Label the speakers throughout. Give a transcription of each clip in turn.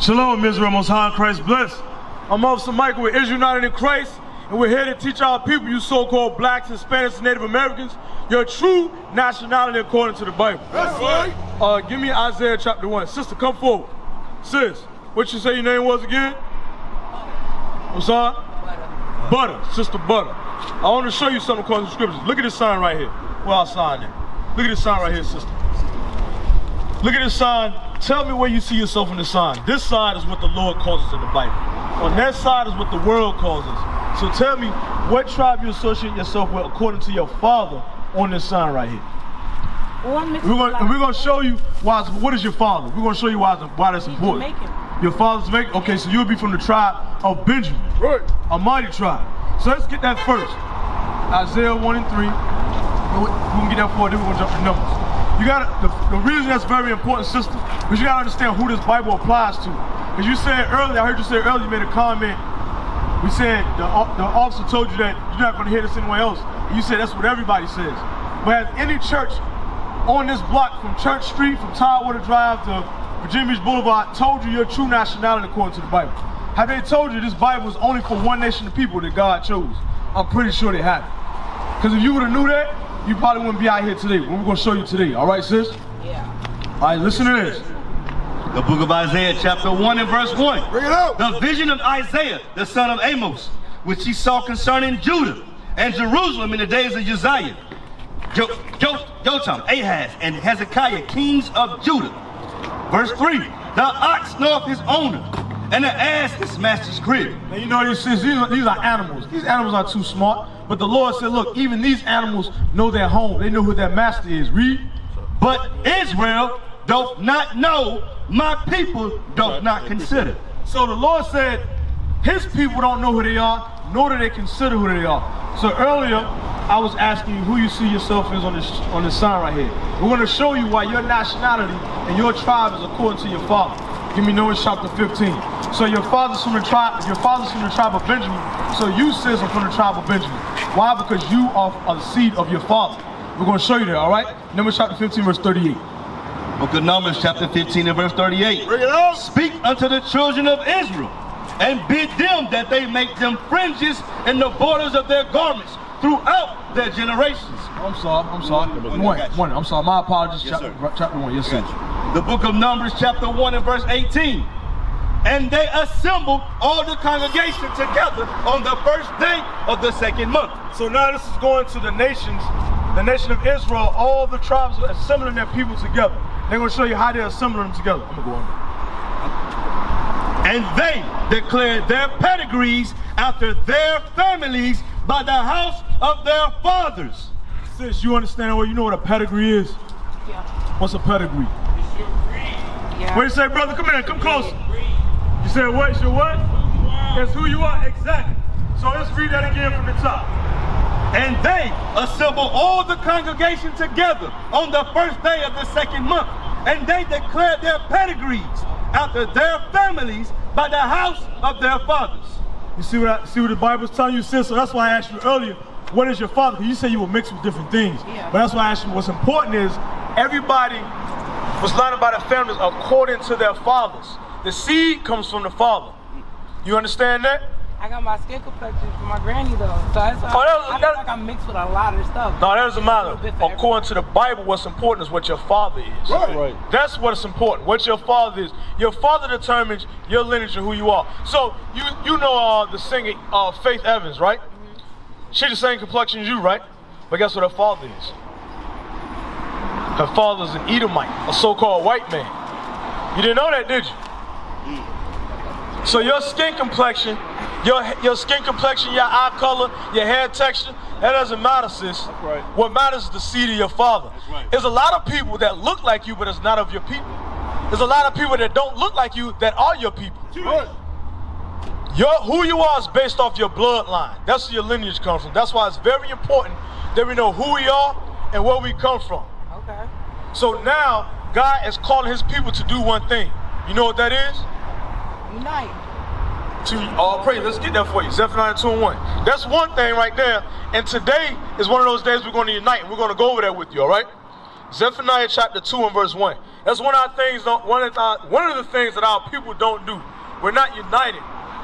Speaker 1: Shalom, Israel, Most High Christ bless. I'm Officer Michael with Israel United in Christ, and we're here to teach our people, you so-called blacks, Hispanics, and Native Americans, your true nationality according to the Bible.
Speaker 2: That's right.
Speaker 1: Uh, give me Isaiah chapter 1. Sister, come forward. Sis, what you say your name was again? I'm sorry? Butter. Butter. Sister Butter. I want to show you something according to the scriptures. Look at this sign right here. Where our sign at? Look at this sign right here, sister. Look at this sign. Tell me where you see yourself in the sign. This side is what the Lord calls us in the Bible. On that side is what the world calls us. So tell me what tribe you associate yourself with according to your father on this sign right here. We're going, and we're going to show you why. it's- What is your father? We're going to show you why, it's- why that's important. Your father's Jamaican. Okay, so you'll be from the tribe of Benjamin,
Speaker 2: Right.
Speaker 1: a mighty tribe. So let's get that first. Isaiah 1 and 3. We we can get that forward, then we're going to jump to numbers. You got to the, the reason that's very important, sister, because you got to understand who this Bible applies to. Because you said earlier, I heard you say earlier, you made a comment. We said the, uh, the officer told you that you're not going to hear this anywhere else. And you said that's what everybody says. But has any church on this block from Church Street, from Tidewater Drive to Virginia Beach Boulevard told you your true nationality according to the Bible? Have they told you this Bible is only for one nation of people that God chose? I'm pretty sure they haven't. Because if you would have knew that, you probably wouldn't be out here today. What we're going to show you today. All right, sis?
Speaker 3: Yeah.
Speaker 1: All right, listen to this.
Speaker 4: The book of Isaiah, chapter 1 and verse 1.
Speaker 2: Bring it out.
Speaker 4: The vision of Isaiah, the son of Amos, which he saw concerning Judah and Jerusalem in the days of Uzziah, jo- jo- Jotham, Ahaz, and Hezekiah, kings of Judah. Verse 3. The ox knoweth his owner, and the ass his master's crib.
Speaker 1: Now you know these things, these are, these are animals. These animals are too smart. But the Lord said, look, even these animals know their home. They know who their master is. Read.
Speaker 4: But Israel doth not know, my people doth not consider.
Speaker 1: So the Lord said, his people don't know who they are, nor do they consider who they are. So earlier, I was asking you who you see yourself as on this on this sign right here. We're going to show you why your nationality and your tribe is according to your father. Give me Numbers chapter 15. So your father's from the tribe, your father's from the tribe of Benjamin. So you sis are from the tribe of Benjamin. Why? Because you are, a seed of your father. We're going to show you that, all right? Numbers chapter 15, verse 38.
Speaker 4: Book of Numbers, chapter 15 and verse 38.
Speaker 2: Bring it out.
Speaker 4: Speak unto the children of Israel, and bid them that they make them fringes in the borders of their garments throughout their generations.
Speaker 1: I'm sorry, I'm sorry.
Speaker 4: one,
Speaker 1: One, one. I'm sorry. My apologies.
Speaker 4: Yes,
Speaker 1: chapter,
Speaker 4: sir.
Speaker 1: chapter one. Yes, sir.
Speaker 4: The book of Numbers, chapter 1 and verse 18. And they assembled all the congregation together on the first day of the second month.
Speaker 1: So now this is going to the nations, the nation of Israel. All the tribes are assembling their people together. They're going to show you how they're assembling them together. I'm going to go on.
Speaker 4: And they declared their pedigrees after their families by the house of their fathers.
Speaker 1: Sis, you understand what you know what a pedigree is?
Speaker 3: Yeah.
Speaker 1: What's a pedigree? It's your breed.
Speaker 3: Yeah.
Speaker 1: What you say, brother? Come in. Come closer. You said what? It's your what? It's who you are. Exactly. So let's read that again from the top.
Speaker 4: And they assembled all the congregation together on the first day of the second month. And they declared their pedigrees after their families by the house of their fathers.
Speaker 1: You see what I, see what the Bible's telling you, sis? So that's why I asked you earlier, what is your father? Because you say you were mixed with different things.
Speaker 3: Yeah.
Speaker 1: But that's why I asked you what's important is everybody was lined by their families according to their fathers. The seed comes from the father. You understand that?
Speaker 3: I got my skin complexion from my granny though. So that's why
Speaker 1: Oh, that was-
Speaker 3: I feel like I'm mixed with a lot of stuff.
Speaker 1: No, that doesn't matter.
Speaker 3: A little
Speaker 1: According to the Bible, what's important is what your father is.
Speaker 2: Right. Right.
Speaker 1: That's what's important. What your father is. Your father determines your lineage and who you are. So you you know uh, the singer uh, Faith Evans, right? She the same complexion as you, right? But guess what her father is? Her father's an Edomite, a so-called white man. You didn't know that, did you? So your skin complexion, your your skin complexion, your eye color, your hair texture, that doesn't matter, sis.
Speaker 2: right.
Speaker 1: What matters is the seed of your father.
Speaker 4: right.
Speaker 1: There's a lot of people that look like you, but it's not of your people. There's a lot of people that don't look like you that are your people.
Speaker 2: Right.
Speaker 1: Your who you are is based off your bloodline. That's where your lineage comes from. That's why it's very important that we know who we are and where we come from.
Speaker 3: Okay.
Speaker 1: So now God is calling his people to do one thing. You know what that is?
Speaker 3: Unite.
Speaker 1: To all praise. Let's get that for you. Zephaniah 2 and 1. That's one thing right there. And today is one of those days we're going to unite and we're going to go over that with you, all right? Zephaniah chapter 2 and verse 1. That's one of our things. One of our, one of the things that our people don't do. We're not united,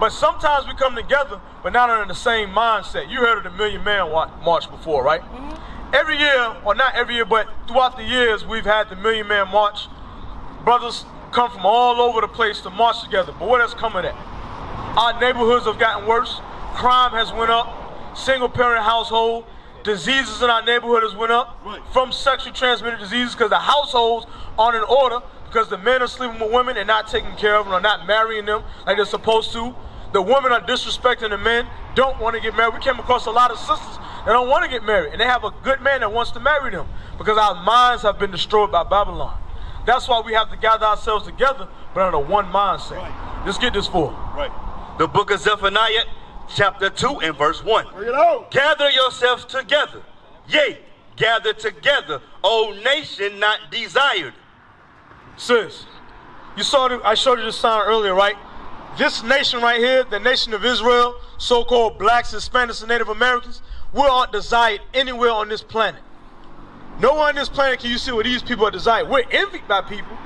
Speaker 1: but sometimes we come together, but not under the same mindset. You heard of the Million Man March before, right? Mm-hmm. Every year, or not every year, but throughout the years, we've had the Million Man March. Brothers come from all over the place to march together. But what has come of that? Our neighborhoods have gotten worse. Crime has went up. Single parent household. Diseases in our neighborhood has went up
Speaker 4: Right.
Speaker 1: from sexually transmitted diseases because the households aren't in order because the men are sleeping with women and not taking care of them or not marrying them like they're supposed to. The women are disrespecting the men, don't want to get married. We came across a lot of sisters that don't want to get married and they have a good man that wants to marry them because our minds have been destroyed by Babylon. That's why we have to gather ourselves together, but under one mindset.
Speaker 4: Right.
Speaker 1: Let's get this for.
Speaker 4: Right. The book of Zephaniah, chapter 2 and verse 1.
Speaker 1: Bring it out.
Speaker 4: Gather yourselves together. Yea, gather together, O nation not desired.
Speaker 1: Sis, you saw the, I showed you the sign earlier, right? This nation right here, the nation of Israel, so-called blacks, Hispanics, and Native Americans, we aren't desired anywhere on this planet. Nowhere on this planet can you see what these people are desired. We're envied by people,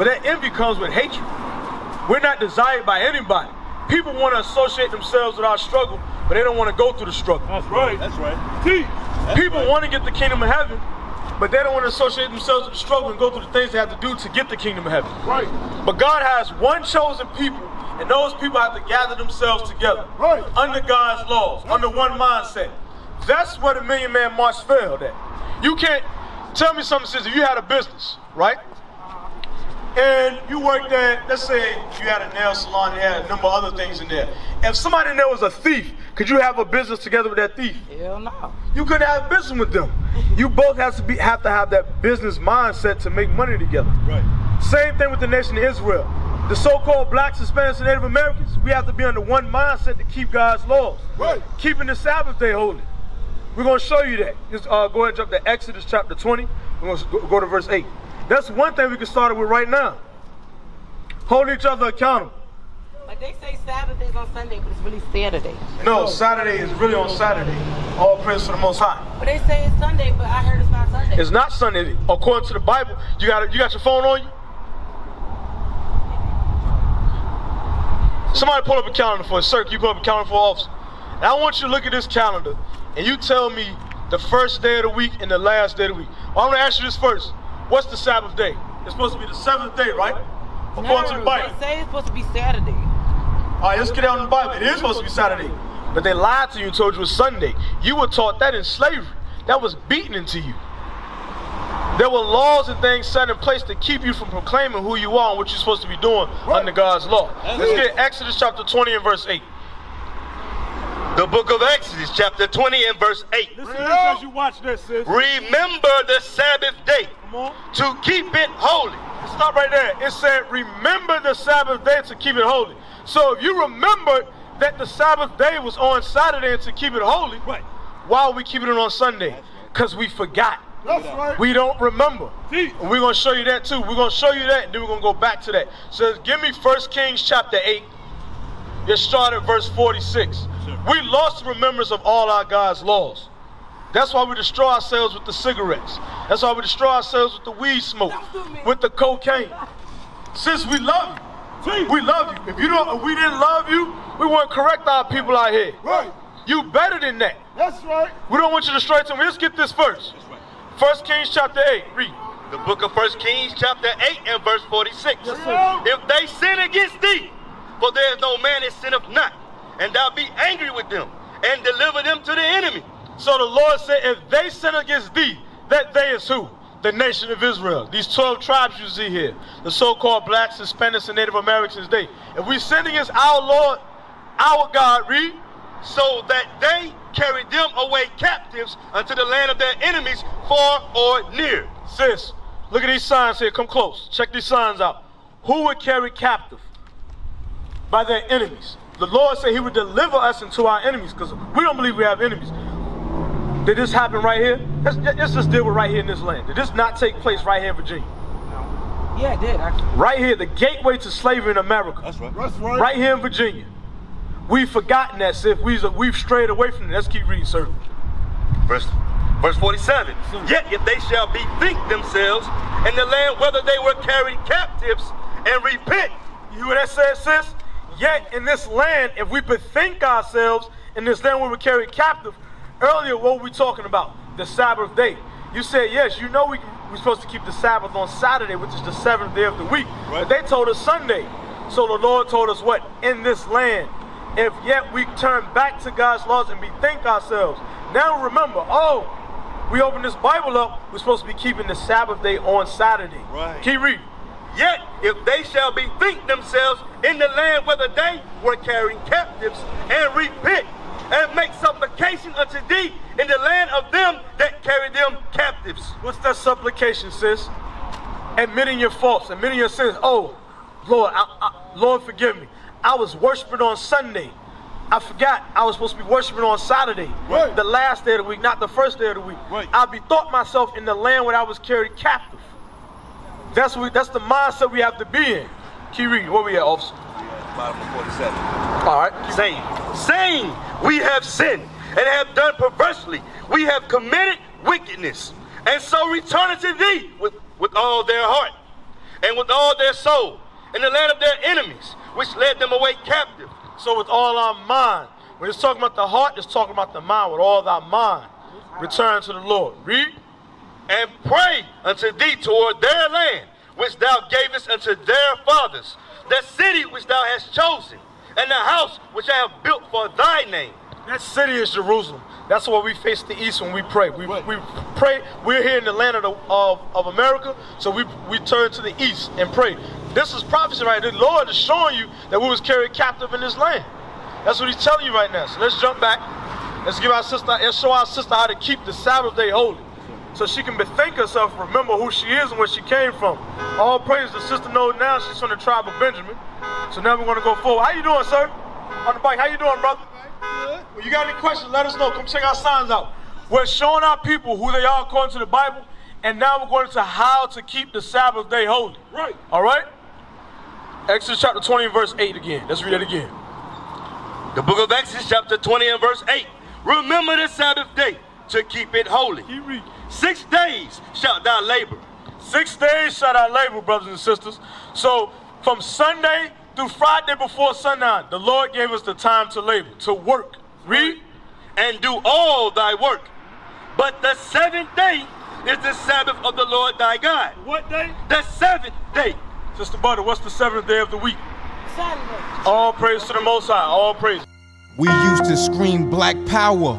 Speaker 1: but that envy comes with hatred. We're not desired by anybody. People want to associate themselves with our struggle, but they don't want to go through the struggle.
Speaker 2: That's right.
Speaker 4: That's right.
Speaker 1: See,
Speaker 4: That's
Speaker 1: people
Speaker 4: right.
Speaker 1: want to get the kingdom of heaven, but they don't want to associate themselves with the struggle and go through the things they have to do to get the kingdom of heaven.
Speaker 2: Right.
Speaker 1: But God has one chosen people, and those people have to gather themselves together
Speaker 2: Right.
Speaker 1: under God's laws, under one mindset. That's where the Million Man March failed at. You can't tell me something, sister. You had a business, right? And you worked at, let's say you had a nail salon, you had a number of other things in there. If somebody in there was a thief, could you have a business together with that thief?
Speaker 3: Hell no.
Speaker 1: You couldn't have a business with them. You both have to be have to have that business mindset to make money together.
Speaker 4: Right.
Speaker 1: Same thing with the nation of Israel. The so-called blacks, Hispanics, and Native Americans, we have to be under one mindset to keep God's laws.
Speaker 2: Right.
Speaker 1: Keeping the Sabbath day holy. We're going to show you that. Just uh, go ahead and jump to Exodus chapter 20. We're going to go, go to verse 8. That's one thing we can start it with right now. Hold each other accountable.
Speaker 3: But they say Sabbath is on Sunday, but it's really Saturday.
Speaker 1: No, Saturday is really on Saturday. All praise to the Most High.
Speaker 3: But they say it's Sunday, but I heard it's not Sunday.
Speaker 1: It's not Sunday. According to the Bible, you got you got your phone on you. Somebody pull up a calendar for. Sir, can you pull up a calendar for officer? And I want you to look at this calendar and you tell me the first day of the week and the last day of the week. Well, I'm gonna ask you this first. What's the Sabbath day? It's supposed to be the seventh day, right? According to the
Speaker 3: no,
Speaker 1: Bible.
Speaker 3: they say it's supposed to be Saturday.
Speaker 1: All right, let's get out in the Bible. It is supposed to be Saturday. But they lied to you and told you it was Sunday. You were taught that in slavery. That was beaten into you. There were laws and things set in place to keep you from proclaiming who you are and what you're supposed to be doing under God's law. Let's get Exodus chapter 20 and verse 8.
Speaker 4: The book of Exodus, chapter 20 and verse 8.
Speaker 2: Listen to as you watch this, sis.
Speaker 4: Remember the Sabbath day
Speaker 1: Come on.
Speaker 4: To keep it holy.
Speaker 1: Stop right there. It said, remember the Sabbath day to keep it holy. So if you remember that the Sabbath day was on Saturday and to keep it holy,
Speaker 2: Right.
Speaker 1: why are we keeping it on Sunday? Because we forgot.
Speaker 2: That's right.
Speaker 1: We don't remember. We're going to show you that too. We're going to show you that and then we're going to go back to that. So give me 1 Kings chapter 8. Let's start at verse 46.
Speaker 2: Sure.
Speaker 1: We lost the remembrance of all our God's laws. That's why we destroy ourselves with the cigarettes. That's why we destroy ourselves with the weed smoke, with the cocaine. Since we love you, we love you. If you don't, if we didn't love you, we wouldn't correct our people out here.
Speaker 2: Right.
Speaker 1: You better than that.
Speaker 2: That's right.
Speaker 1: We don't want you to stray to them. Let's get this first. First Kings chapter 8. Read.
Speaker 4: The book of First Kings, chapter 8 and verse 46.
Speaker 2: Yes, sir.
Speaker 4: If they sin against thee, for there is no man that sinneth not, and thou be angry with them, and deliver them to the enemy.
Speaker 1: So the Lord said, if they sin against thee, that they is who? The nation of Israel. These 12 tribes you see here. The so-called blacks, Hispanics, and Native Americans, they. If we sin against our Lord, our God, read.
Speaker 4: so that they carry them away captives unto the land of their enemies, far or near.
Speaker 1: Sis, look at these signs here. Come close. Check these signs out. Who would carry captive? By their enemies. The Lord said he would deliver us into our enemies because we don't believe we have enemies. Did this happen right here? Let's, let's just deal with right here in this land. Did this not take place right here in Virginia?
Speaker 3: Yeah, it did actually.
Speaker 1: Right here, the gateway to slavery in America.
Speaker 4: That's right.
Speaker 2: That's right.
Speaker 1: Right here in Virginia. We've forgotten that, Sif. We've, we've strayed away from it. Let's keep reading, sir.
Speaker 4: Verse Verse 47. Yet if they shall bethink themselves in the land whether they were carried captives and repent.
Speaker 1: You hear what that says, sis? Yet in this land, if we bethink ourselves in this land where we carry captive, earlier what were we talking about? The Sabbath day. You said, yes, you know we, we're supposed to keep the Sabbath on Saturday, which is the seventh day of the week. But they told us Sunday. So the Lord told us what? In this land. If yet we turn back to God's laws and bethink ourselves. Now remember, oh, we open this Bible up, we're supposed to be keeping the Sabbath day on Saturday.
Speaker 4: Right.
Speaker 1: Keep reading.
Speaker 4: Yet if they shall bethink themselves in the land whether they were carrying captives and repent and make supplication unto thee in the land of them that carry them captives.
Speaker 1: What's that supplication, sis? Admitting your faults, admitting your sins. Oh, Lord, I, I, Lord, forgive me. I was worshiping on Sunday. I forgot I was supposed to be worshiping on Saturday,
Speaker 2: Right.
Speaker 1: the last day of the week, not the first day of the week.
Speaker 2: Right.
Speaker 1: I bethought myself in the land where I was carried captive. That's what, that's the mindset we have to be in. Keep reading. Where we at, officer?
Speaker 4: Bottom of 47.
Speaker 1: All right.
Speaker 4: saying, saying, we have sinned and have done perversely. We have committed wickedness, and so return to thee with, with all their heart and with all their soul in the land of their enemies, which led them away captive.
Speaker 1: So with all our mind, when it's talking about the heart, it's talking about the mind. With all thy mind, return to the Lord. Read.
Speaker 4: and pray unto thee toward their land, which thou gavest unto their fathers, the city which thou hast chosen, and the house which I have built for thy name.
Speaker 1: That city is Jerusalem. That's why we face the east when we pray. We, we pray. We're here in the land of, the, of, of America, so we, we turn to the east and pray. This is prophecy right. The Lord is showing you that we was carried captive in this land. That's what he's telling you right now. So let's jump back. Let's give our sister, let's show our sister how to keep the Sabbath day holy. So she can bethink herself, remember who she is and where she came from. All praise the sister knows now she's from the tribe of Benjamin. So now we're gonna go forward. How you doing, sir? On the bike, how you doing, brother? Well, you got any questions, let us know. Come check our signs out. We're showing our people who they are according to the Bible, and now we're going to how to keep the Sabbath day holy.
Speaker 2: Right.
Speaker 1: All right? Exodus chapter 20 and verse 8 again. Let's read it again.
Speaker 4: The book of Exodus, chapter 20 and verse 8. Remember the Sabbath day to keep it holy. Six days shalt thou labor.
Speaker 1: Six days shall I labor, brothers and sisters. So from Sunday through Friday before sundown, the Lord gave us the time to labor, to work. Read.
Speaker 4: and do all thy work. But the seventh day is the Sabbath of the Lord thy God.
Speaker 1: What day?
Speaker 4: The seventh day.
Speaker 1: Sister Butter, what's the seventh day of the week?
Speaker 3: Saturday.
Speaker 1: All praise to the Most High. All praise.
Speaker 5: We used to scream black power